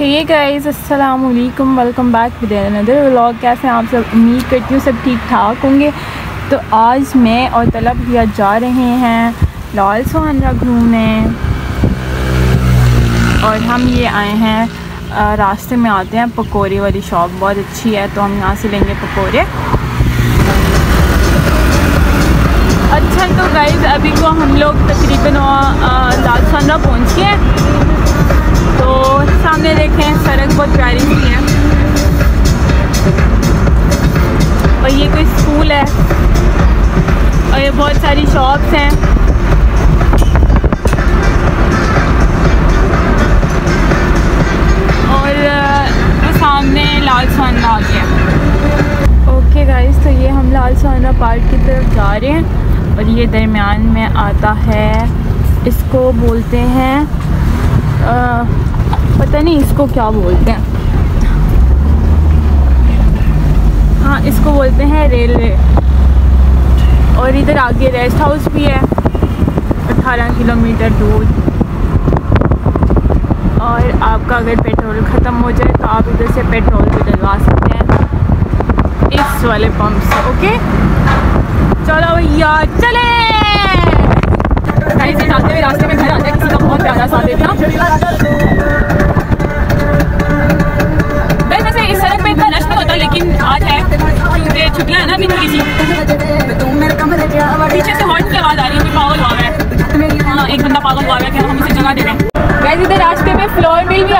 हे guys अस्सलाम वालेकुम welcome back with another vlog कैसे हैं आप सब? उम्मीद करती हूँ सब ठीक ठाक होंगे। तो आज मैं और तलब भैया जा रहे हैं लाल सुहाना घूमने। और हम ये आए हैं रास्ते में आते हैं। पकोड़े वाली शॉप बहुत अच्छी है तो हम यहाँ से लेंगे पकोड़े। अच्छा तो गाइज़ अभी को हम लोग तकरीबन लाल सुहाना पहुँच गए तो सामने देखें, सड़क बहुत प्यारी सी है। और ये कोई स्कूल है। और ये बहुत सारी शॉप्स हैं। और सामने लाल सुहाना आ गया। ओके गाइस तो ये हम लाल सुहाना पार्क की तरफ़ जा रहे हैं। और ये दरमियान में आता है। इसको बोलते हैं पता नहीं इसको क्या बोलते हैं। हाँ इसको बोलते हैं रेलवे। और इधर आगे रेस्ट हाउस भी है 18 किलोमीटर दूर। और आपका अगर पेट्रोल ख़त्म हो जाए तो आप इधर से पेट्रोल भी डलवा सकते हैं इस वाले पंप से, ओके? चलो भैया, चले! जाते हुए रास्ते में घर किसी का बहुत प्यारा सा देखना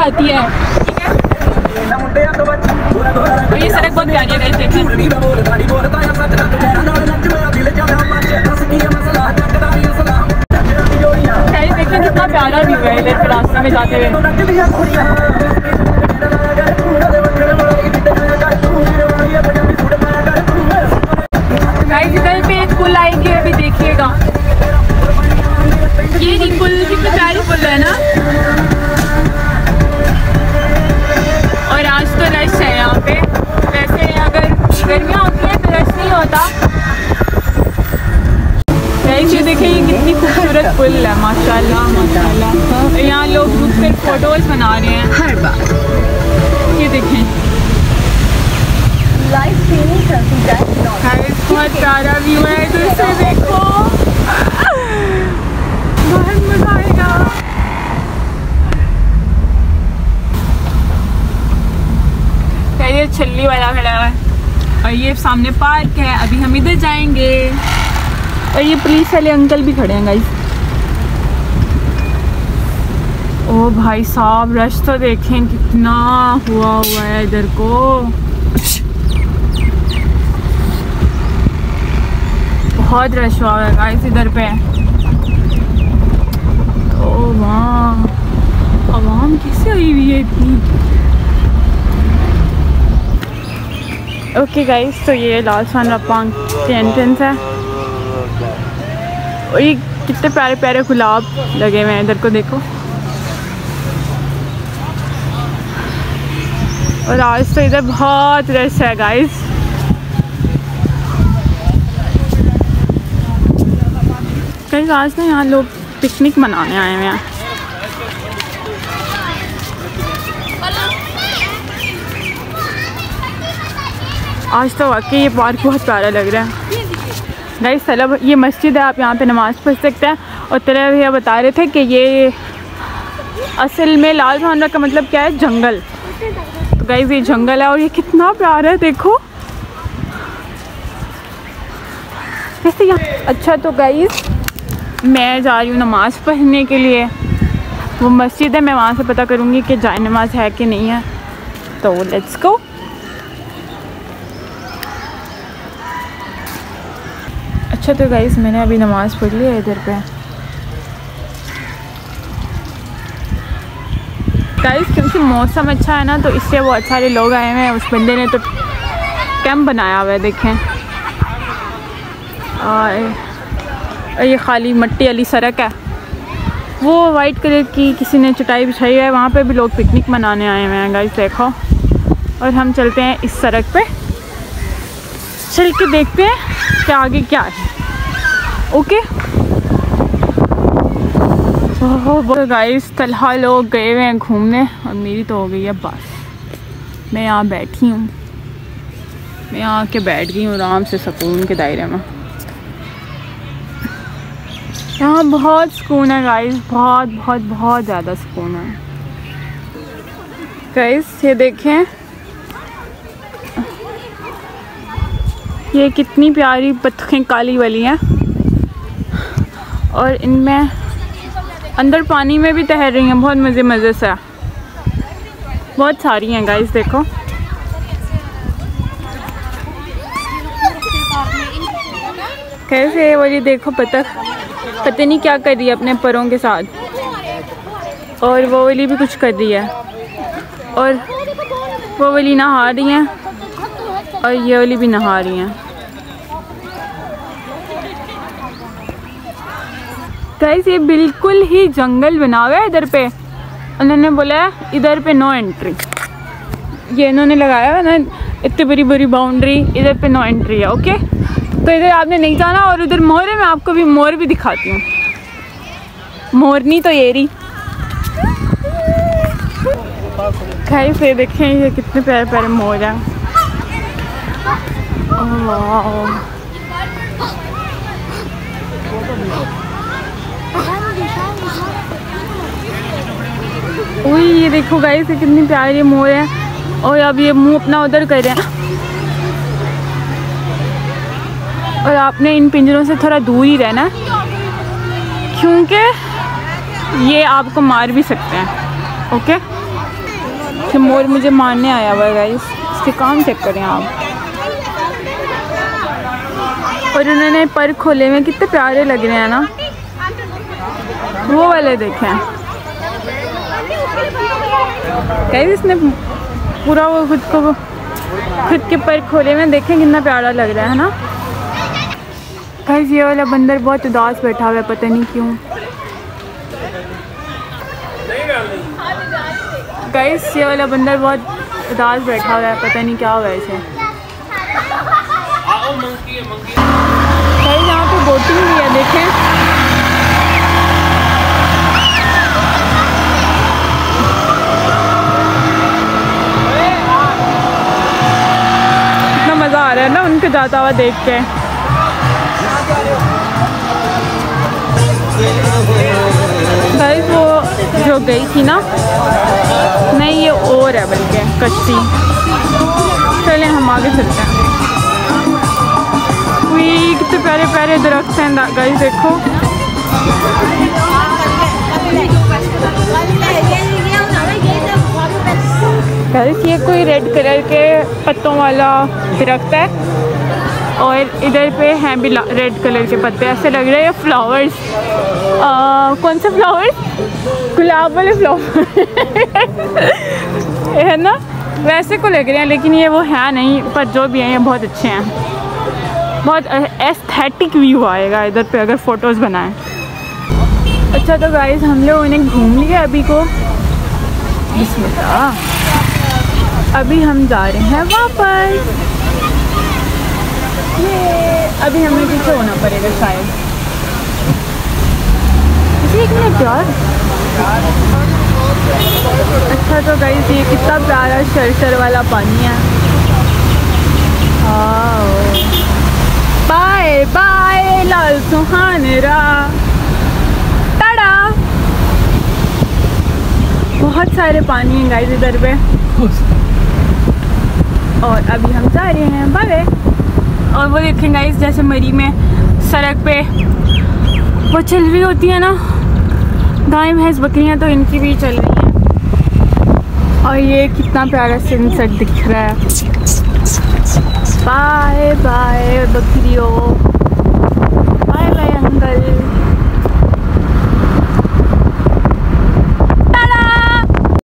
आती है। ये सड़क बहुत प्यारी है देखिए कितना प्यारा व्यू है इधर रास्ते में जाते हुए। फुल है माशाल्लाह माशाल्लाह। यहाँ लोग रुक कर फ़ोटोज़ बना रहे हैं। हर बार। ये देखें। बहुत प्यारा व्यू है इधर से देखो। बहुत मज़ा आएगा। ये छल्ली वाला खड़ा है। और ये सामने पार्क है अभी हम इधर जाएँगे। और ये पुलिस वाले अंकल भी खड़े हैं गाइस ओ भाई साहब रश तो देखें कितना हुआ हुआ है इधर को। बहुत रश हुआ है गाइस इधर पे। वाह, आवाम कैसे आई हुई है इतनी? ओके गाइस तो ये लाल सान पांग की एंट्रेंस है। और ये कितने प्यारे प्यारे गुलाब लगे हुए हैं, इधर को देखो। और आज तो इधर बहुत रश है गाइस कई आज ना यहाँ लोग पिकनिक मनाने आए हुए हैं। आज तो वाकई ये पार्क बहुत प्यारा लग रहा है। गाइस तलब ये मस्जिद है, आप यहाँ पे नमाज़ पढ़ सकते हैं। और तेरे भैया बता रहे थे कि ये असल में लाल भावना का मतलब क्या है? जंगल। गाइज़ ये जंगल है और ये कितना प्यारा है, देखो। वैसे यहाँ अच्छा तो गाइज़ मैं जा रही हूँ नमाज़ पढ़ने के लिए। वो मस्जिद है, मैं वहाँ से पता करूँगी कि जाए नमाज़ है कि नहीं है। तो लेट्स गो अच्छा तो गाइस मैंने अभी नमाज़ पढ़ ली है इधर पे। गाइस क्योंकि मौसम अच्छा है ना तो इससे बहुत सारे लोग आए हुए हैं, उस बंदे ने तो कैंप बनाया हुआ है, देखें। और ये खाली मट्टी वाली सड़क है। वो वाइट कलर की किसी ने चटाई बिछाई है, वहाँ पे भी लोग पिकनिक मनाने आए हुए हैं गाइस देखो। और हम चलते हैं इस सड़क पे। चल के देखते हैं कि आगे क्या है। ओके गाइस तलहा लोग गए हुए हैं घूमने और मेरी तो हो गई है बस। मैं यहाँ बैठी हूँ। मैं यहाँ आके बैठ गई हूँ आराम से सुकून के दायरे में। यहाँ बहुत सुकून है गाइस बहुत बहुत बहुत ज़्यादा सुकून है। गाइस ये देखें। ये कितनी प्यारी बतखें काली वाली हैं। और इनमें अंदर पानी में भी तैर रही हैं, बहुत मज़े मज़े से। बहुत सारी हैं गाइस देखो। कैसे है वाली देखो बतख पता नहीं क्या कर रही है अपने परों के साथ। और वो वाली भी कुछ कर रही है। और वो वाली नहा रही हैं। और ये वाली भी नहा रही हैं। कैसे ये बिल्कुल ही जंगल बना हुआ है इधर पे। उन्होंने बोला है इधर पे नो एंट्री ये इन्होंने लगाया है ना, इतनी बड़ी बड़ी बाउंड्री इधर पे नो एंट्री है ओके तो इधर आपने नहीं जाना और उधर मोर है मैं आपको भी मोर भी दिखाती हूँ। मोरनी तो ये रही। खैर से देखें ये कितने प्यारे प्यारे मोर हैं। ओह ये देखो गाइस ये कितनी प्यारी मोर है। और अब ये मुँह अपना उधर कर रहे हैं। और आपने इन पिंजरों से थोड़ा दूर ही रहना। क्योंकि ये आपको मार भी सकते हैं। ओके तो मोर मुझे मारने आया हुआ है गाइस इसके काम चेक करें आप। और उन्होंने पर खोले में कितने प्यारे लग रहे हैं ना। वो वाले देखें। गाइस इसने पूरा वो खुद को खुद के पर खोले में देखें कितना प्यारा लग रहा है ना? गाइस, ये वाला बंदर बहुत उदास बैठा हुआ है, पता नहीं क्यों। गाइस, ये वाला बंदर बहुत उदास बैठा हुआ है, पता नहीं क्या हुआ इसे। गाइस, यहाँ पे बोटिंग भी है, देखें। उनके जाता हुआ देख के। गाइस वो जो गई थी ना, नहीं, ये और है बल्कि, कच्ची। चले हम आगे चलते हैं। कितने प्यारे प्यारे दरख्त हैं गाइस देखो। गाइस ये कोई रेड कलर के पत्तों वाला दरख्त है? और इधर पे हैं भी रेड कलर के पत्ते, ऐसे लग रहे हैं फ्लावर्स कौन से फ्लावर्स गुलाब वाले फ्लावर है ना? वैसे को लग रहे हैं, लेकिन ये वो है नहीं, पर जो भी हैं, ये बहुत अच्छे हैं. बहुत एस्थेटिक व्यू आएगा इधर पे, अगर फ़ोटोज़ बनाएँ. अच्छा तो गाइज़ हम लोग उन्हें घूम लिया अभी को. अभी हम जा रहे हैं वापस. ये अभी हमें पीछे होना पड़ेगा शायद। कितने प्यार अच्छा तो गाइस ये कितना प्यारा शरशर वाला पानी है। बाय बाय लाल सुहानरा टाड़ा। बहुत सारे पानी हैं गाइस इधर पे। और अभी हम जा रहे हैं बाय। और वो देखें गाइस जैसे मरी में सड़क पे वो चल रही होती है ना गाय भैंस बकरियाँ तो इनकी भी चल रही हैं। और ये कितना प्यारा सनसेट दिख रहा है। बाय बाय बकरियों। Bye bye uncle.